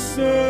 kätkyessään.